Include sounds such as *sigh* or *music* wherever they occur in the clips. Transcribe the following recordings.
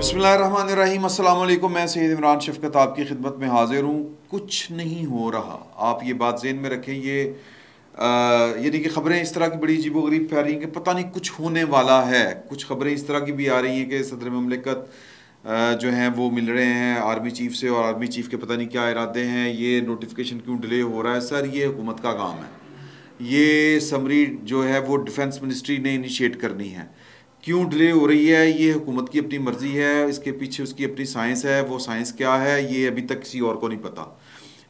बसमीम अल्लाम मैं सैद इमरान शफकत आपकी खिदमत में हाजिर हूँ। कुछ नहीं हो रहा। आप ये बात जेन में रखें, ये यानी कि ख़बरें इस तरह की बड़ी अजीब गरीब फैल रही हैं कि पता नहीं कुछ होने वाला है। कुछ ख़बरें इस तरह की भी आ रही हैं कि सदर ममलिकत जो हैं वो मिल रहे हैं आर्मी चीफ से और आर्मी चीफ के पता नहीं क्या इरादे हैं। ये नोटिफिकेशन क्यों डिले हो रहा है? सर, ये हुकूमत का काम है। ये समरी जो है वो डिफेंस मिनिस्ट्री ने इनिशिएट करनी है। क्यों डिले हो रही है? ये हुकूमत की अपनी मर्ज़ी है, इसके पीछे उसकी अपनी साइंस है, वो साइंस क्या है, ये अभी तक किसी और को नहीं पता।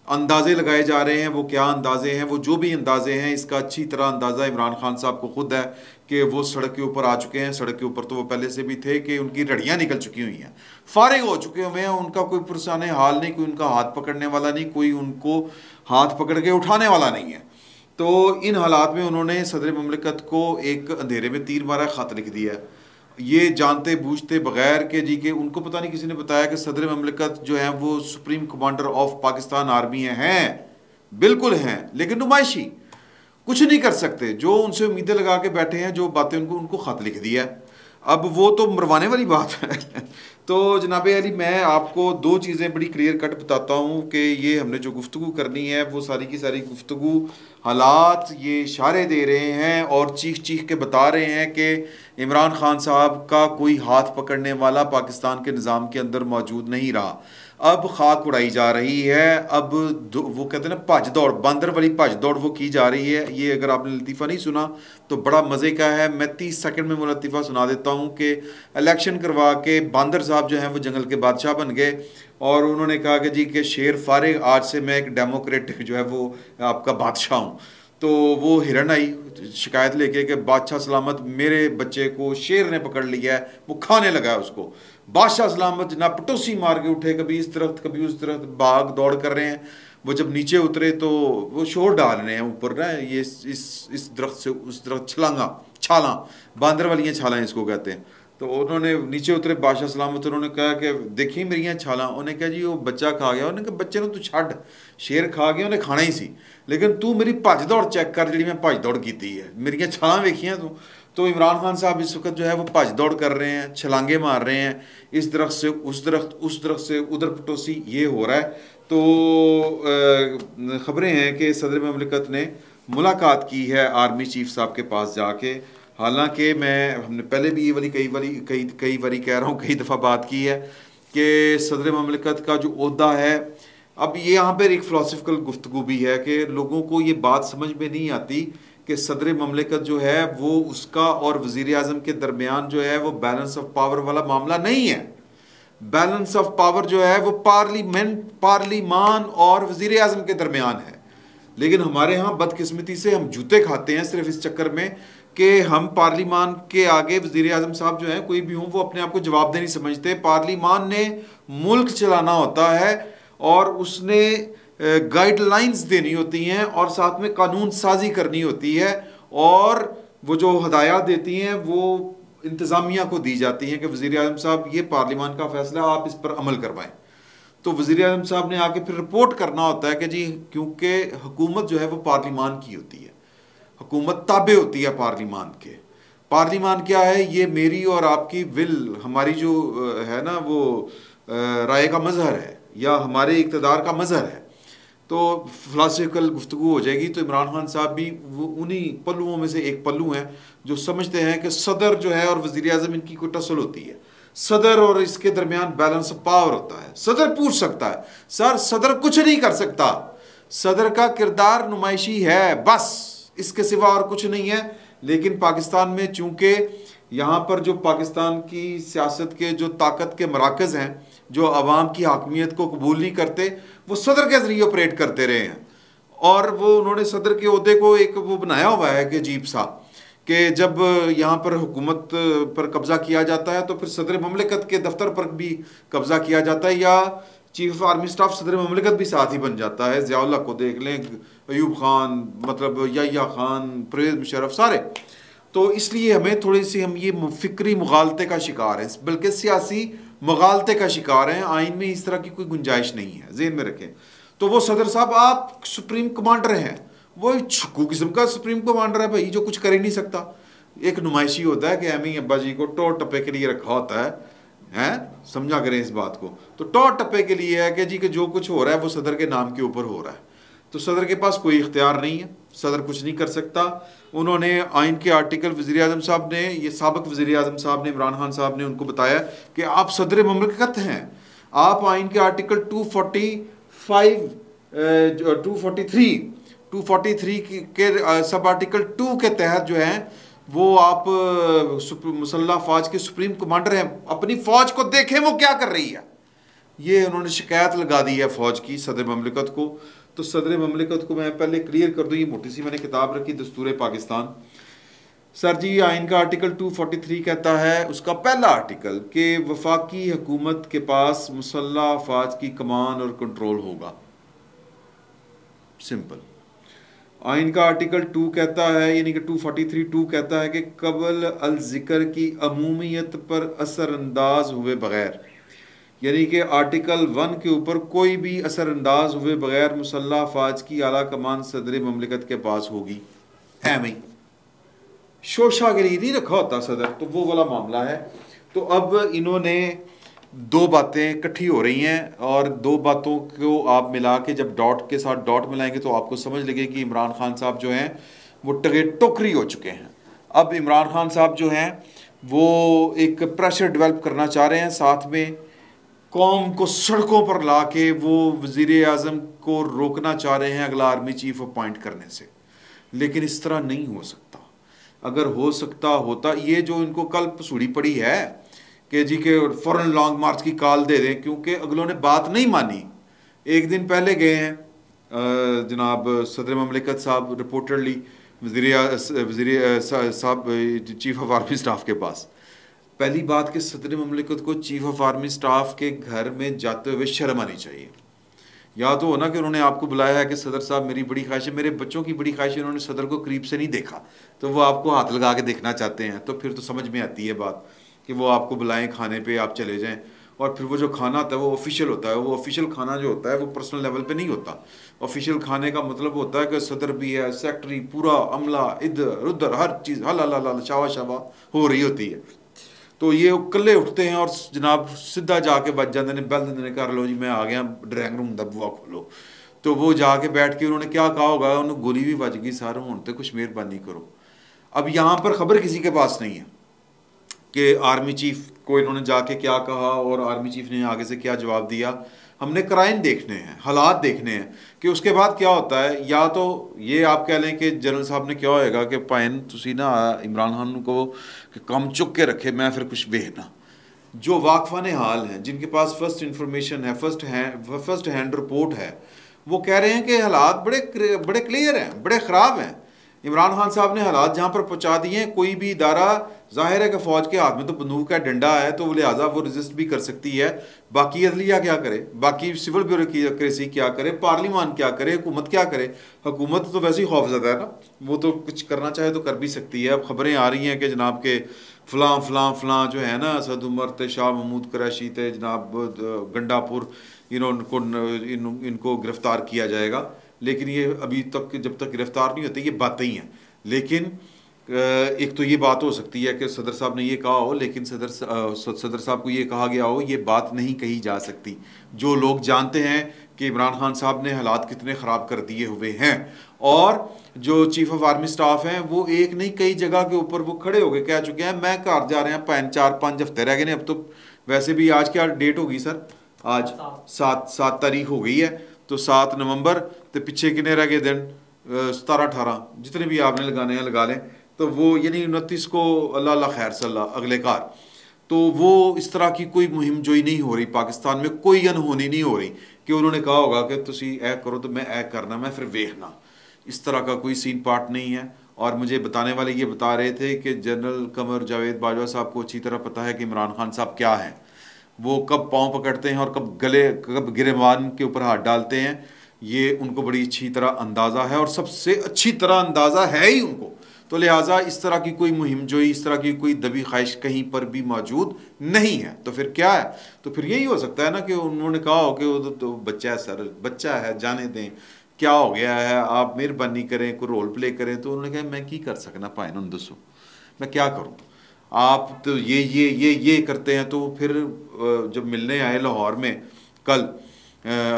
अंदाजे लगाए जा रहे हैं, वो क्या अंदाजे हैं, वो जो भी अंदाजे हैं, इसका अच्छी तरह अंदाज़ा इमरान खान साहब को खुद है कि वो सड़क के ऊपर आ चुके हैं, सड़क के ऊपर तो वो पहले से भी थे कि उनकी रड़ियाँ निकल चुकी हुई हैं। फारिग हो चुके हुए हैं, उनका कोई पुरसाने हाल नहीं, कोई उनका हाथ पकड़ने वाला नहीं, कोई उनको हाथ पकड़ के उठाने वाला नहीं है। तो इन हालात में उन्होंने सदर ममलिकत को एक अंधेरे में तीर मारा ख़त लिख दिया ये जानते बूझते बगैर के जी के उनको पता नहीं किसी ने बताया कि सदर ममलिकत जो है वो supreme commander of Pakistan army हैं बिल्कुल हैं, लेकिन नुमाइशी कुछ नहीं कर सकते। जो उनसे उम्मीदें लगा के बैठे हैं, जो बातें उनको उनको ख़त लिख दिया अब वो तो मरवाने वाली बात है। *laughs* तो जनाब अली, मैं आपको दो चीज़ें बड़ी क्लियर कट बताता हूँ कि ये हमने जो गुफ्तु करनी है, वो सारी की सारी गुफ्तु हालात ये इशारे दे रहे हैं और चीख चीख के बता रहे हैं कि इमरान खान साहब का कोई हाथ पकड़ने वाला पाकिस्तान के निज़ाम के अंदर मौजूद नहीं रहा। अब खाक उड़ाई जा रही है। अब वो कहते हैं ना, भज दौड़, बंदर वाली भज दौड़ वो की जा रही है। ये अगर आपने लतीफ़ा नहीं सुना तो बड़ा मज़े का है। मैं तीस सेकंड में वो लतीफ़ा सुना देता हूँ कि इलेक्शन करवा के बंदर साहब जो हैं, वो जंगल के बादशाह बन गए। और उन्होंने कहा कि जी के शेर फारिग, आज से मैं एक डेमोक्रेटिक जो है वो आपका बादशाह हूँ। तो वो हिरन आई शिकायत लेके कि बादशाह सलामत मेरे बच्चे को शेर ने पकड़ लिया है वो खाने लगा है उसको। बादशाह सलामत ना पटोसी मार के उठे कभी इस तरफ़ कभी उस तरफ़ भाग दौड़ कर रहे हैं। वो जब नीचे उतरे तो वो शोर डाल रहे हैं ऊपर ना ये इस इस, इस दरख्त से उस दरख्त छलांगा छाला बांदर वाली छाला इसको कहते हैं। तो उन्होंने नीचे उतरे, बादशाह सलामत, उन्होंने कहा कि देखी मेरिया छाला। उन्हें कहा, जी, वो बच्चा खा गया। उन्हें कहा, बच्चे तू छड़ शेर खा गया उन्हें खाना ही सी। लेकिन तू मेरी भज दौड़ चेक कर जी मैं भज दौड़ की है मेरिया छाला वेखिया तू। तो इमरान खान साहब इस वक्त जो है, वो भज दौड़ कर रहे हैं, छलांगे मार रहे हैं। इस दरख्त से, उस दरख्त उस दरख्त से उधर पटोसी, ये हो रहा है। तो ख़बरें हैं कि सदर ममलिकत ने मुलाकात की है आर्मी चीफ साहब के पास जाके। हालाँकि मैं हमने पहले भी ये वाली कई बारी कई कई बारी कह रहा हूँ, कई दफ़ा बात की है कि सदर ममलिकत का जो अहदा है, अब ये यहाँ पर एक फ़िलासफ़िकल गुफ्तु भी है कि लोगों को ये बात समझ में नहीं आती कि सदर ममलिकत जो है, वो उसका और वज़ी अजम के दरमियान जो है, वो बैलेंस ऑफ़ पावर वाला मामला नहीं है। बैलेंस ऑफ़ पावर जो है, वो पार्लियामेंट पार्लीमान और वज़ी अजम के दरमियान है। लेकिन हमारे यहाँ बदकिस्मती से हम जूते खाते हैं सिर्फ़ इस चक्कर में कि हम पार्लीमान के आगे वज़ीर अजम साहब जो हैं, कोई भी हों, वो अपने आप को जवाब नहीं समझते। पार्लीमान ने मुल्क चलाना होता है और उसने गाइडलाइंस देनी होती हैं और साथ में कानून साजी करनी होती है और वो जो हदायत देती हैं, वो इंतज़ामिया को दी जाती हैं कि वज़ी अजम साहब, ये पार्लिमान का फैसला आप इस पर अमल करवाएँ। तो वज़ी अजम साहब ने आके फिर रिपोर्ट करना होता है कि जी, क्योंकि हुकूमत जो है वो पार्लिमान की होती है। हुकूमत ताबे होती है पार्लिमान के। पार्लिमान क्या है? ये मेरी और आपकी विल, हमारी जो है ना, वो राय का मजहर है, या हमारे इकतदार का मजहर है। तो फिलासफिकल गुफ्तु हो जाएगी। तो इमरान खान साहब भी, वो उन्हीं पल्लुओं में से एक पल्लू हैं, जो समझते हैं कि सदर जो है और वज़ी अजम इनकी कोई टसल होती है। सदर और इसके दरमियान बैलेंस ऑफ़ पावर होता है। सदर पूछ सकता है, सर, सदर कुछ नहीं कर सकता। सदर का किरदार नुमाइशी है, बस। इसके सिवा और कुछ नहीं है। लेकिन पाकिस्तान में चूँकि यहाँ पर जो पाकिस्तान की सियासत के, जो ताकत के मराकज़ हैं, जो अवाम की हाकमियत को कबूल नहीं करते, वो सदर के ज़रिए ऑपरेट करते रहे हैं। और वो उन्होंने सदर के अहदे को एक वो बनाया हुआ है कि अजीब सा, कि जब यहाँ पर हुकूमत पर कब्ज़ा किया जाता है तो फिर सदर ममलिकत के दफ्तर पर भी कब्ज़ा किया जाता है, या चीफ ऑफ़ आर्मी स्टाफ सदर ममलिकत भी साथ ही बन जाता है। ज़ियाउल्ला को देख लें अयूब खान मतलब या खान परवेज़ मुशरफ सारे। तो इसलिए हमें थोड़ी सी हम ये फ़िक्री मुगालते का शिकार हैं, बल्कि सियासी मुगालते का शिकार हैं। आइन में इस तरह की कोई गुंजाइश नहीं है, जेन में रखें। तो वो सदर साहब, आप सुप्रीम कमांडर हैं। वो छक्कू किस्म का सुप्रीम कमांडर है भाई, जो कुछ कर ही नहीं सकता। एक नुमाइशी होता है कि एमी अब्बा जी को टो टप्पे के लिए रखा होता है, हैं? समझा करें इस बात को। तो टॉ टप्पे के लिए है कि जी, कि जो कुछ हो रहा है, वो सदर के नाम के ऊपर हो रहा है। तो सदर के पास कोई इख्तियार नहीं है, सदर कुछ नहीं कर सकता। उन्होंने आइन के आर्टिकल वज़ी अजम साहब ने, ये सबक वज़ी अजम साहब ने, इमरान खान साहब ने उनको बताया कि आप सदर ममलकत हैं। आप आइन के आर्टिकल 245 243 243 के सब आर्टिकल 2 के तहत जो है, वो आप मुसल्ला फौज के सुप्रीम कमांडर हैं। अपनी फौज को देखें वो क्या कर रही है। ये उन्होंने शिकायत लगा दी है फौज की, सदर ममलिकत को। तो सदर ममलिकत को मैं पहले क्लियर कर दूँ, ये मोटी सी मैंने किताब रखी दस्तूर पाकिस्तान। सर जी आइन का आर्टिकल 243 कहता है, उसका पहला आर्टिकल कि वफाकी हुकूमत के पास मुसल्ला अफवाज की कमान और कंट्रोल होगा। सिंपल आइन का आर्टिकल टू कहता है, यानी कि 243 टू कहता है कि कबल अल ज़िक्र की अमूमियत पर असरअंदाज हुए बगैर यानी कि आर्टिकल वन के ऊपर कोई भी असरअंदाज हुए बगैर मुसल्ह अफवाज की आला कमान सदर ममलिकत के पास होगी। है भाई। शोशा के लिए नहीं रखा होता सदर तो वो वाला मामला है। तो अब इन्होंने दो बातें इकट्ठी हो रही हैं और दो बातों को आप मिला के जब डॉट के साथ डॉट मिलाएँगे तो आपको समझ लगे कि इमरान खान साहब जो हैं, वो टगे टोकरी हो चुके हैं। अब इमरान खान साहब जो हैं, वो एक प्रेशर डेवलप करना चाह रहे हैं, साथ में कौम को सड़कों पर ला के वो वज़ी अजम को रोकना चाह रहे हैं अगला आर्मी चीफ अपॉइंट करने से। लेकिन इस तरह नहीं हो सकता। अगर हो सकता होता, ये जो इनको कल पसूड़ी पड़ी है कि जी के फ़ौरन लॉन्ग मार्च की कॉल दे दें, क्योंकि अगलों ने बात नहीं मानी। एक दिन पहले गए हैं जनाब सदर ममलिकत साहब रिपोर्टरली वजी साहब, चीफ ऑफ़ आर्मी स्टाफ के पास। पहली बात कि सदर ममलिकत को चीफ ऑफ़ आर्मी स्टाफ के घर में जाते हुए शर्म आनी चाहिए। या तो होना कि उन्होंने आपको बुलाया है कि सदर साहब मेरी बड़ी ख्वाहिश है, मेरे बच्चों की बड़ी ख्वाहिश है, उन्होंने सदर को करीब से नहीं देखा तो वो आपको हाथ लगा के देखना चाहते हैं। तो फिर तो समझ में आती है बात कि वो आपको बुलाएँ, खाने पे आप चले जाएँ। और फिर वो जो खाना होता है, वो ऑफिशियल होता है। वो ऑफिशियल खाना जो होता है, वो पर्सनल लेवल पे नहीं होता। ऑफिशियल खाने का मतलब होता है कि सदर भी है सेक्रेटरी पूरा अमला, इधर, उधर, हर चीज़ हल हल हल शावा शावा हो रही होती है। तो ये कल्ले उठते हैं और जनाब सीधा जाके बच जाते हैं, बल देंगे कर लो जी, मैं आ गया, ड्राइंग रूम का बुआ खोलो। तो वो जाके बैठ के उन्होंने क्या कहा होगा, उन्होंने गोली भी बज गई, सर हूँ तो कुछ मेहरबानी करो। अब यहाँ पर खबर किसी के पास नहीं है कि आर्मी चीफ को इन्होंने जाके क्या कहा और आर्मी चीफ ने आगे से क्या जवाब दिया। हमने क्राइम देखने हैं, हालात देखने हैं, कि उसके बाद क्या होता है, या तो ये आप कह लें कि जनरल साहब ने क्या होएगा कि पाइन तुसी ना इमरान खान को कम चुक के रखे, मैं फिर कुछ बेहना जो वाकफा ने हाल हैं, जिनके पास फ़र्स्ट इंफॉर्मेशन है first hand first hand report है, वो कह रहे हैं कि हालात बड़े बड़े क्लियर हैं, बड़े ख़राब हैं। इमरान खान साहब ने हालात जहाँ पर पहुँचा दिए कोई भी इदारा ज़ाहिर है कि फ़ौज के हाथ में तो बंदूक का डंडा है तो लिहाजा वो रजिस्ट भी कर सकती है। बाकी अदलिया क्या करे? बाकी सिविल ब्यूरोसी क्या करे? पार्लिमान क्या करे? हुकूमत क्या करे? हुकूमत तो वैसे ही खौफजदा है ना। वो तो कुछ करना चाहे तो कर भी सकती है। अब खबरें आ रही हैं कि जनाब के फ़लाँ फ़लाँ फ़लाँ जो है ना असद उमर थे शाह महमूद करैशी थे जनाब गंडापुर इनको इन, इनको गिरफ़्तार किया जाएगा। लेकिन ये अभी तक जब तक गिरफ़्तार नहीं होते ये बातें ही हैं। लेकिन एक तो ये बात हो सकती है कि सदर साहब ने ये कहा हो लेकिन सदर सदर साहब को ये कहा गया हो ये बात नहीं कही जा सकती। जो लोग जानते हैं कि इमरान खान साहब ने हालात कितने ख़राब कर दिए हुए हैं और जो चीफ ऑफ़ आर्मी स्टाफ हैं वो एक नहीं कई जगह के ऊपर वो खड़े हो गए कह चुके हैं मैं घर जा रहे हैं पैन चार पाँच हफ़्ते रह गए अब तो वैसे भी आज क्या डेट होगी सर? आज सात सात तारीख हो गई है। तो सात नवंबर तो पिछे किन्ने रह गए दिन? सतारह, अठारह। जितने भी आपने लगाने हैं, लगा लें। तो वो, यानी उनतीस को अल्लाह अल्लाह खैर सल्ला अगले कार। तो वो इस तरह की कोई मुहिम जोई नहीं हो रही। पाकिस्तान में कोई अनहोनी नहीं हो रही कि उन्होंने कहा होगा कि तुम ए करो तो मैं ए करना, मैं फिर वेखना। इस तरह का कोई सीन पार्ट नहीं है। और मुझे बताने वाले ये बता रहे थे कि जनरल कमर जावेद बाजवा साहब को अच्छी तरह पता है कि इमरान खान साहब क्या हैं। वो कब पाँव पकड़ते हैं और कब गले कब गिरमान के ऊपर हाथ डालते हैं ये उनको बड़ी अच्छी तरह अंदाज़ा है और सबसे अच्छी तरह अंदाज़ा है ही उनको। तो लिहाजा इस तरह की कोई मुहिम जो इस तरह की कोई दबी ख्वाहिश कहीं पर भी मौजूद नहीं है। तो फिर क्या है? तो फिर यही हो सकता है ना कि उन्होंने कहा हो कि वो तो, तो बच्चा है सर बच्चा है जाने दें क्या हो गया है आप मेहरबानी करें कोई रोल प्ले करें तो उन्होंने कहा मैं की कर सकना पाए ना दसो मैं क्या करूँ? आप तो ये ये ये ये करते हैं तो फिर जब मिलने आए लाहौर में, कल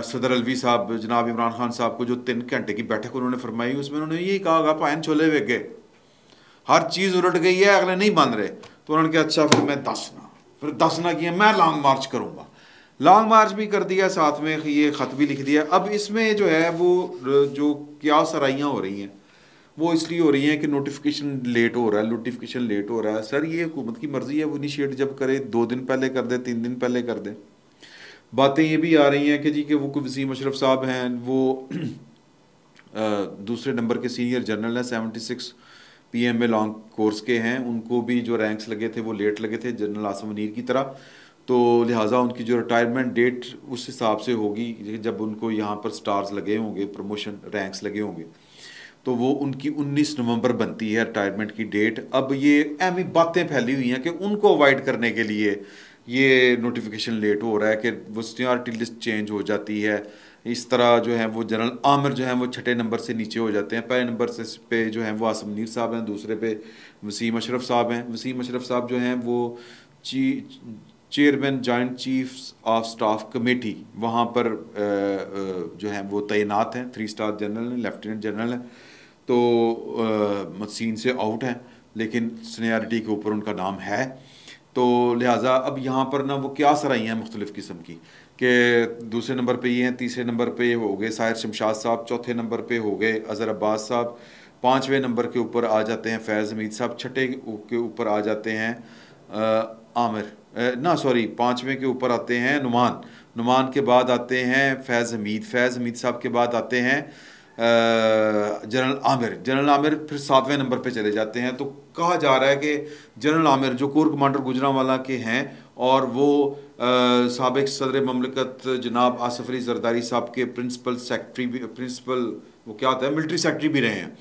सदर अलवी साहब, जनाब इमरान खान साहब को जो तीन घंटे की बैठक उन्होंने फरमाई, उसमें उन्होंने यही कहा पायन छोले वे गए हर चीज़ उलट गई है, अगले नहीं बन रहे। तो उन्होंने कहा अच्छा फिर मैं दस ना, फिर दस ना किया, मैं लॉन्ग मार्च करूँगा। लॉन्ग मार्च भी कर दिया, साथ में ये ख़त भी लिख दिया। अब इसमें जो है, वो, जो क्या सराइयाँ हो रही हैं वो इसलिए हो रही हैं कि नोटिफिकेशन लेट हो रहा है नोटिफिकेशन लेट हो रहा है। सर ये हुकूमत की मर्ज़ी है वो इनिशिएट जब करे दो दिन पहले कर दे तीन दिन पहले कर दे। बातें ये भी आ रही हैं कि जी कि वो वसीम अशरफ साहब हैं वो *clears throat* आ, दूसरे नंबर के सीनियर जनरल हैं seventy six P M A long course के हैं। उनको भी जो रैंक्स लगे थे वो लेट लगे थे जनरल आसम मनीर की तरह। तो लिहाजा उनकी जो रिटायरमेंट डेट उस हिसाब से होगी जब उनको यहाँ पर स्टार्स लगे होंगे प्रमोशन रैंक्स लगे होंगे। तो वो उनकी 19 नवंबर बनती है रिटायरमेंट की डेट अब ये अहमी बातें फैली हुई हैं कि उनको अवॉइड करने के लिए ये नोटिफिकेशन लेट हो रहा है कि वो सीनियरिटी लिस्ट चेंज हो जाती है। इस तरह जो है वो जनरल आमिर जो है वो छठे नंबर से नीचे हो जाते हैं। पहले नंबर से पे जो है वो आसम नीर साहब हैं, दूसरे पे वसीम अशरफ साहब हैं। वसीम अशरफ साहब जो हैं वो ची chairman, joint chiefs of staff committee, वहाँ पर जो है, वो तैनात हैं थ्री स्टार जनरल हैं लेफ्टिनेंट जनरल हैं तो मसीन से आउट हैं, लेकिन सीनियरिटी के ऊपर उनका नाम है। तो लिहाजा, अब यहाँ पर ना, वो क्या सराई हैं मुख्तलिफ़ किस्म की? कि दूसरे नंबर पे ये हैं, तीसरे नंबर पे हो गए, साहिर शमशाद साहब, चौथे नंबर पे हो गए, अज़हर अब्बास साहब, पाँचवें नंबर के ऊपर आ जाते हैं, फैज़ हमीद साहब, छठे के ऊपर आ जाते हैं आमिर। ना सॉरी पाँचवें के ऊपर आते हैं नुमान। नुमान के बाद आते हैं फैज़ हमीद। फैज़ हमीद साहब के बाद आते हैं जनरल आमिर। जनरल आमिर फिर सातवें नंबर पे चले जाते हैं। तो कहा जा रहा है कि जनरल आमिर, जो कोर कमांडर गुजरावाला के हैं और वो सबक सदर ममलिकत जनाब आसफ अली जरदारी साहब के प्रिंसिपल सेक्रेटरी भी, प्रिंसिपल, वो क्या होता है, मिलिट्री सेक्रेटरी भी रहे हैं।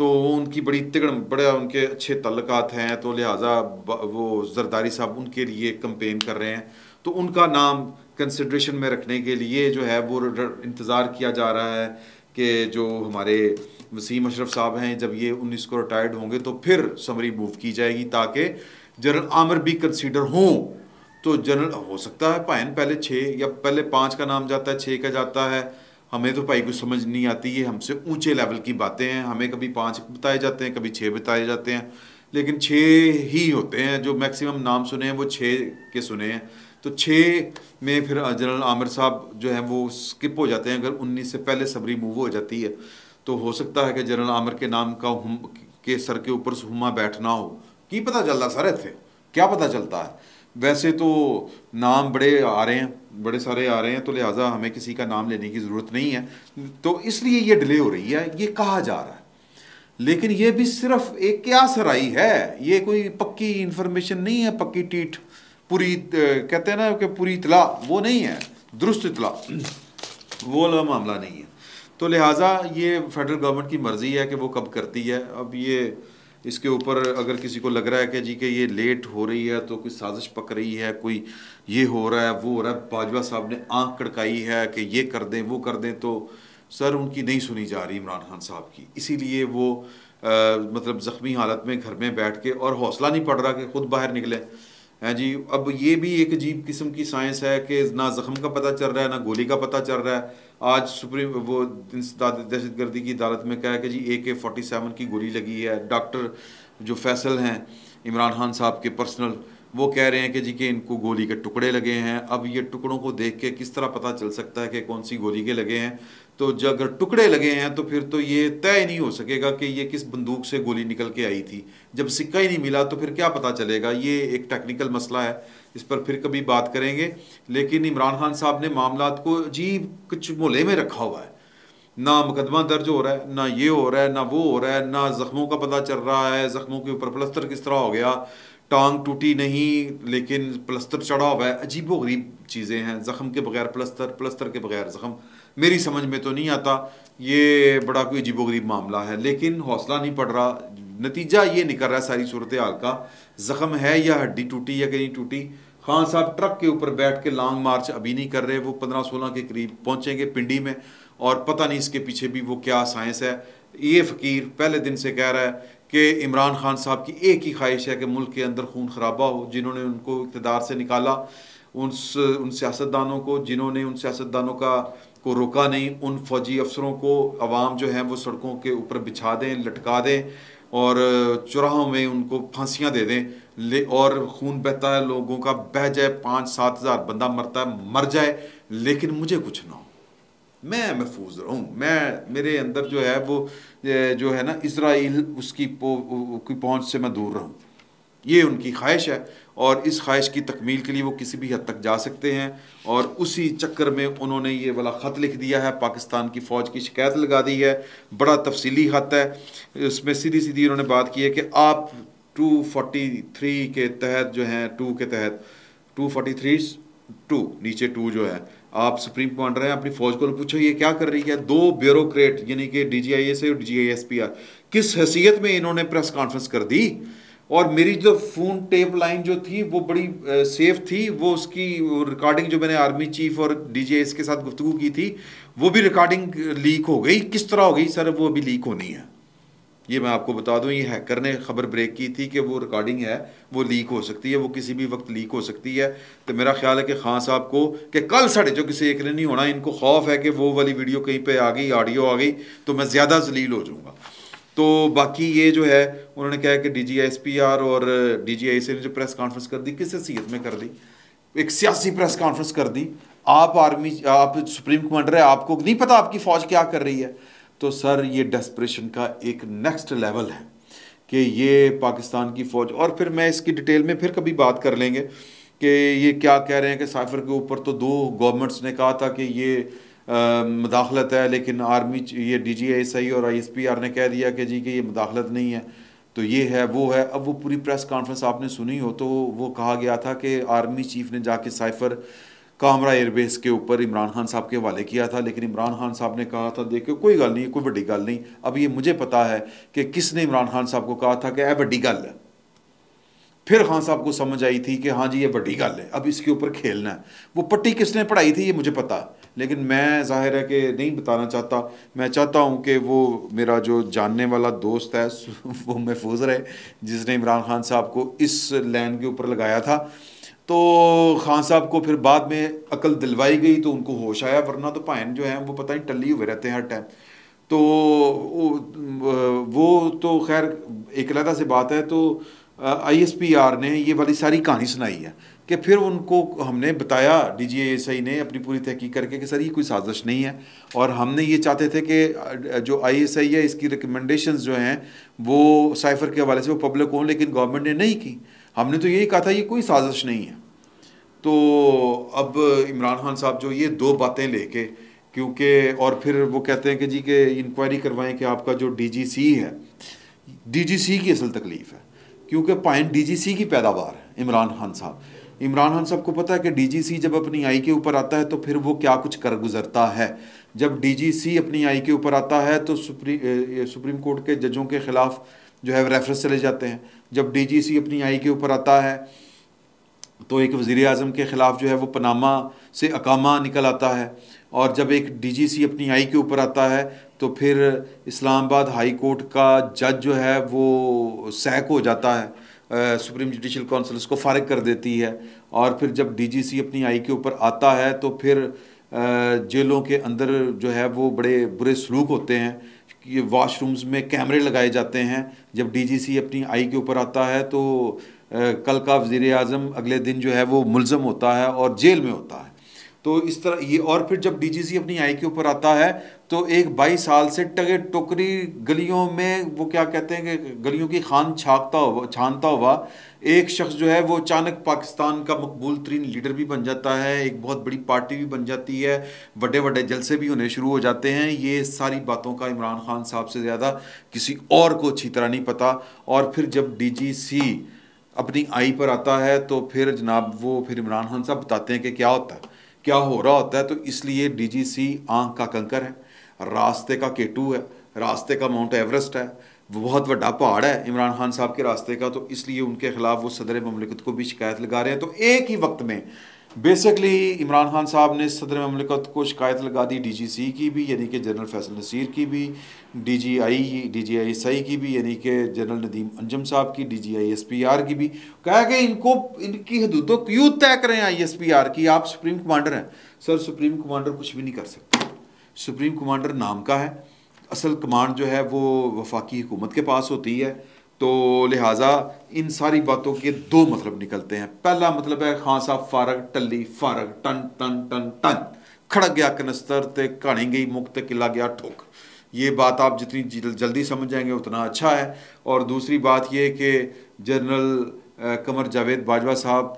तो उनकी बड़ी तिगड़, बड़े उनके अच्छे तल्लकात हैं तो लिहाजा वो जरदारी साहब उनके लिए कंपेन कर रहे हैं। तो उनका नाम कंसिड्रेशन में रखने के लिए जो है, वो इंतज़ार किया जा रहा है कि जो हमारे वसीम अशरफ साहब हैं, जब ये उन्नीस को रिटायर्ड होंगे तो फिर समरी मूव की जाएगी ताकि जनरल आमिर भी कंसीडर हों। तो जनरल हो सकता है पायन पहले छः या पहले पाँच का नाम जाता है छः का जाता है। हमें तो भाई कुछ समझ नहीं आती, ये हमसे ऊँचे लेवल की बातें हैं। हमें कभी पाँच बताए जाते हैं, कभी छः बताए जाते हैं। लेकिन छः ही होते हैं, जो मैक्सिमम नाम सुने हैं, वो छः के सुने हैं। तो छः में फिर जनरल आमिर साहब जो है, वो स्किप हो जाते हैं। अगर उन्नीस से पहले सबरी मूव हो जाती है तो हो सकता है कि जनरल आमिर के नाम का हम, के सर के ऊपर हुमा बैठना हो। की पता चलता, सर इतने क्या पता चलता है? वैसे तो नाम बड़े आ रहे हैं, बड़े सारे आ रहे हैं तो लिहाजा हमें किसी का नाम लेने की ज़रूरत नहीं है। तो इसलिए ये डिले हो रही है, ये कहा जा रहा है। लेकिन ये भी सिर्फ़ एक क्या सराई है? ये कोई पक्की इंफॉर्मेशन नहीं है, पक्की टीट पूरी कहते हैं ना कि पूरी इतला, वो नहीं है, दुरुस्त इतला। वो वाला मामला नहीं है। तो लिहाजा ये फेडरल गवर्नमेंट की मर्ज़ी है कि वो कब करती है। अब ये इसके ऊपर अगर किसी को लग रहा है कि जी के ये लेट हो रही है तो कोई साजिश पक रही है कोई ये हो रहा है वो हो रहा है बाजवा साहब ने आँख कड़काई है कि ये कर दें वो कर दें तो सर उनकी नहीं सुनी जा रही इमरान खान साहब की। इसीलिए वो आ, मतलब ज़ख्मी हालत में घर में बैठ के और हौसला नहीं पड़ रहा कि खुद बाहर निकले। हैं जी? अब ये भी एक अजीब किस्म की साइंस है कि ना ज़ख्म का पता चल रहा है, ना गोली का पता चल रहा है। आज सुप्रीम वो दहशत गर्दी की अदालत में कहा है कि जी ए के फोर्टी सेवन की गोली लगी है। डॉक्टर जो फैसल हैं, इमरान खान साहब के पर्सनल वो कह रहे हैं कि जी कि इनको गोली के टुकड़े लगे हैं। अब ये टुकड़ों को देख के किस तरह पता चल सकता है कि कौन सी गोली के लगे हैं? तो जब अगर टुकड़े लगे हैं तो फिर तो ये तय नहीं हो सकेगा कि ये किस बंदूक से गोली निकल के आई थी। जब सिक्का ही नहीं मिला तो फिर क्या पता चलेगा? ये एक टेक्निकल मसला है, इस पर फिर कभी बात करेंगे। लेकिन इमरान खान साहब ने मामला को अजीब कुछ मोले में रखा हुआ है। ना मुकदमा दर्ज हो रहा है, ना ये हो रहा है, ना वो हो रहा है, ना ज़ख्मों का पता चल रहा है। ज़ख्मों के ऊपर प्लस्तर किस तरह हो गया? टांग टूटी नहीं, लेकिन प्लस्तर चढ़ा हुआ है। अजीबो गरीब चीज़ें हैं। ज़ख्म के बगैर प्लस्तर प्लस्तर के बगैर ज़ख्म। मेरी समझ में तो नहीं आता। ये बड़ा कोई अजीबो गरीब मामला है। लेकिन हौसला नहीं पड़ रहा। नतीजा ये निकल रहा है सारी सूरत हाल का। ज़ख्म है या हड्डी टूटी या कहीं टूटी। खान साहब ट्रक के ऊपर बैठ के लॉन्ग मार्च अभी नहीं कर रहे। वो पंद्रह सोलह के करीब पहुँचेंगे पिंडी में। और पता नहीं इसके पीछे भी वो क्या साइंस है। ये फ़कीर पहले दिन से कह रहा है कि इमरान खान साहब की एक ही ख्वाहिश है कि मुल्क के अंदर खून खराबा हो, जिन्होंने उनको इकतदार से निकाला, उन उन सियासतदानों को, जिन्होंने उन सियासतदानों का, को रोका नहीं, उन फौजी अफसरों को आवाम जो है वो सड़कों के ऊपर बिछा दें, लटका दें और चौराहों में उनको फांसियाँ दे दें। ले, और खून बहता है, लोगों का बह जाए पाँच सात हज़ार बंदा मरता है, मर जाए, लेकिन मुझे कुछ ना हो। मैं महफूज रहूँ मैं, मेरे अंदर जो है वो जो है ना इसराइल उसकी पहुँच से मैं दूर रहूँ ये उनकी ख्वाहिश है और इस ख्वाहिश की तकमील के लिए वो किसी भी हद तक जा सकते हैं और उसी चक्कर में उन्होंने ये वाला ख़त लिख दिया है, पाकिस्तान की फ़ौज की शिकायत लगा दी है। बड़ा तफसीली ख़त है। उसमें सीधी सीधी उन्होंने बात की है कि आप 243 के तहत जो हैं, टू के तहत 243 टू, नीचे टू जो है आप सुप्रीम कमांडर हैं, अपनी फौज को पूछो, ये क्या कर रही है? दो ब्यूरोक्रेट, यानी कि डी जी आई एस और आर किस हैसियत में इन्होंने प्रेस कॉन्फ्रेंस कर दी? और मेरी जो फ़ोन टेप लाइन जो थी, वो बड़ी सेफ़ थी, वो उसकी रिकॉर्डिंग जो मैंने आर्मी चीफ और डी के साथ गुफ्तु की थी, वो भी रिकॉर्डिंग लीक हो गई। किस तरह हो गई, सर, वो अभी लीक होनी है। ये मैं आपको बता दूँ, ये हैकर ने खबर ब्रेक की थी कि वो रिकॉर्डिंग है, वो लीक हो सकती है, वो किसी भी वक्त लीक हो सकती है। तो मेरा ख्याल है कि खान साहब को कि कल साढ़े जो किसी एक ने नहीं होना, इनको खौफ है कि वो वाली वीडियो कहीं पर आ गई ऑडियो आ गई तो मैं ज़्यादा जलील हो जाऊँगा। तो बाकी ये जो है, उन्होंने कहा कि D G S P R और डी जी आई सी ने जो प्रेस कॉन्फ्रेंस कर दी किस हैसीत में कर दी? एक सियासी प्रेस कॉन्फ्रेंस कर दी। आप आर्मी आप सुप्रीम कमांडर है, आपको नहीं पता आपकी फ़ौज क्या कर रही है। तो सर, ये डेस्परेशन का एक नेक्स्ट लेवल है कि ये पाकिस्तान की फ़ौज, और फिर मैं इसकी डिटेल में फिर कभी बात कर लेंगे कि ये क्या कह रहे हैं कि साइफर के ऊपर तो दो गवर्नमेंट्स ने कहा था कि ये मदाखलत है, लेकिन आर्मी ये डी जी एस आई और आई एस पी आर ने कह दिया कि जी कि ये मदाखलत नहीं है। तो ये है, वो है। अब वो पूरी प्रेस कॉन्फ्रेंस आपने सुनी हो तो वो कहा गया था कि आर्मी चीफ ने जाके साइफर कामरा एयरबेस के ऊपर इमरान खान साहब के हवाले किया था, लेकिन इमरान खान साहब ने कहा था, देखो, कोई गल नहीं, कोई बड़ी गल नहीं। अब ये मुझे पता है कि किसने इमरान खान साहब को कहा था कि यह बड़ी गल है। फिर खान साहब को समझ आई थी कि हाँ जी, ये बड़ी गल है, अब इसके ऊपर खेलना है। वो पट्टी किसने पढ़ाई थी, ये मुझे पता लेकिन मैं, ज़ाहिर है कि नहीं बताना चाहता। मैं चाहता हूँ कि वो मेरा जो जानने वाला दोस्त है, *laughs* वो महफूज रहे, जिसने इमरान खान साहब को इस लैंड के ऊपर लगाया था। तो खान साहब को फिर बाद में अकल दिलवाई गई तो उनको होश आया, वरना तो भाइन जो है वो पता नहीं टली हुए रहते हैं हर टाइम तो वो तो खैर एक से बात है तो आई एस पी आर ने ये वाली सारी कहानी सुनाई है कि फिर उनको हमने बताया डी जी एस आई ने अपनी पूरी तहकीक करके कि सर ये कोई साजिश नहीं है। और हमने ये चाहते थे कि जो आई एस आई है, इसकी रिकमेंडेशन जो हैं, वो साइफर के हवाले से वो पब्लिक हों, लेकिन गवर्नमेंट ने नहीं की। हमने तो यही कहा था, ये कोई साजिश नहीं है। तो अब इमरान खान साहब जो ये दो बातें लेके, क्योंकि, और फिर वो कहते हैं कि जी के इंक्वायरी करवाएँ कि आपका जो डीजीसी है डीजीसी की असल तकलीफ़ है, क्योंकि पॉइंट डीजीसी की पैदावार है इमरान खान साहब। इमरान खान साहब को पता है कि डीजीसी जब अपनी आई के ऊपर आता है तो फिर वो क्या कुछ कर गुजरता है। जब डीजीसी अपनी आई के ऊपर आता है तो सुप्रीम सुप्रीम कोर्ट के जजों के ख़िलाफ़ जो है रेफरेंस चले जाते हैं। जब डीजीसी अपनी आई के ऊपर आता है तो एक वज़ी अजम के ख़िलाफ़ जो है वो पनामा से अकामा निकल आता है और जब एक डीजीसी अपनी आई के ऊपर आता है तो फिर इस्लामाबाद हाई कोर्ट का जज जो है वो सैक हो जाता है सुप्रीम जुडिशल काउंसिल उसको फारग कर देती है और फिर जब डीजीसी अपनी आई के ऊपर आता है तो फिर जेलों के अंदर जो है वो बड़े बुरे सलूक होते हैं कि वाशरूम्स में कैमरे लगाए जाते हैं। जब डीजीसी अपनी आई के ऊपर आता है तो कल का वज़ी अजम अगले दिन जो है वो मुलज़म होता है और जेल में होता है। तो इस तरह ये, और फिर जब डीजीसी अपनी आई के ऊपर आता है तो एक बाईस साल से टगे टोकरी गलियों में वो क्या कहते हैं कि गलियों की खान छाकता हुआ, छानता हुआ एक शख्स जो है वो अचानक पाकिस्तान का मकबूल तरीन लीडर भी बन जाता है, एक बहुत बड़ी पार्टी भी बन जाती है बड़े बड़े जलसे भी होने शुरू हो जाते हैं। ये सारी बातों का इमरान खान साहब से ज़्यादा किसी और को अच्छी तरह नहीं पता। और फिर जब डी अपनी आई पर आता है तो फिर जनाब वो, फिर इमरान खान साहब बताते हैं कि क्या होता है, क्या हो रहा होता है तो इसलिए डीजीसी आँख का कंकर है, रास्ते का केटू है, रास्ते का माउंट एवरेस्ट है, वो बहुत बड़ा पहाड़ है इमरान खान साहब के रास्ते का तो इसलिए उनके खिलाफ वो सदर ममलिकत को भी शिकायत लगा रहे हैं। तो एक ही वक्त में बेसिकली इमरान खान साहब ने सदर ममलिकत को शिकायत लगा दी डी जी सी की भी, यानी कि जनरल फैसल नसीर की भी D G I D G I S I की भी, यानी कि जनरल नदीम अंजम साहब की D G I S P R की भी। कहा कि इनको, इनकी हदूदों क्यों तय करें आई एस पी आर की? आप सुप्रीम कमांडर हैं। सर सुप्रीम कमांडर कुछ भी नहीं कर सकते। सुप्रीम कमांडर नाम का है। असल कमांड जो है, वो वफाकी हुकूमत के पास होती है। तो लिहाजा इन सारी बातों के दो मतलब निकलते हैं। पहला मतलब है खान साहब फारग, टल्ली, फारग, टन टन टन टन। खड़क गया कनस्तर ते कहानी गई मुक्त किला गया ठोक। ये बात आप जितनी जल्दी समझ जाएँगे, उतना अच्छा है। और दूसरी बात ये कि जनरल कमर जावेद बाजवा साहब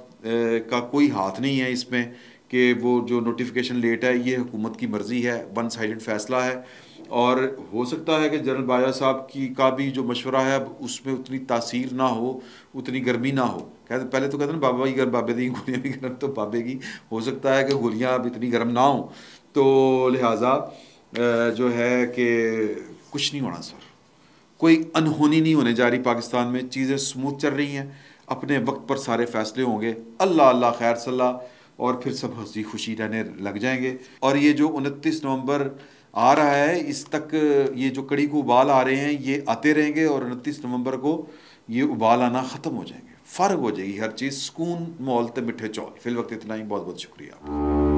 का कोई हाथ नहीं है इसमें कि वो जो नोटिफिकेशन लेट है, ये हुकूमत की मर्ज़ी है वन साइड फैसला है। और हो सकता है कि जनरल बाजा साहब की का भी जो मशवरा है, अब उसमें उतनी तासीर ना हो, उतनी गर्मी ना हो। कहते पहले तो कहते ना, बाबा की गर्म, बाबे दी गोलियाँ भी गर्म तो बाबे की। हो सकता है कि गोलियाँ अब इतनी गर्म ना हो। तो लिहाजा जो है कि कुछ नहीं होना, सर। कोई अनहोनी नहीं होने जा रही पाकिस्तान में। चीज़ें स्मूथ चल रही हैं। अपने वक्त पर सारे फैसले होंगे। अल्लाह अल्लाह, खैर सल्लाह और फिर सब हँसी खुशी रहने लग जाएँगे। और ये जो उनतीस नवंबर आ रहा है, इस तक ये जो कड़ी को उबाल आ रहे हैं, ये आते रहेंगे और उनतीस नवंबर को ये उबाल आना ख़त्म हो जाएँगे। फ़र्क हो जाएगी हर चीज़, सुकून मोल तो मिठे चौल। फिल वक्त इतना ही बहुत बहुत शुक्रिया।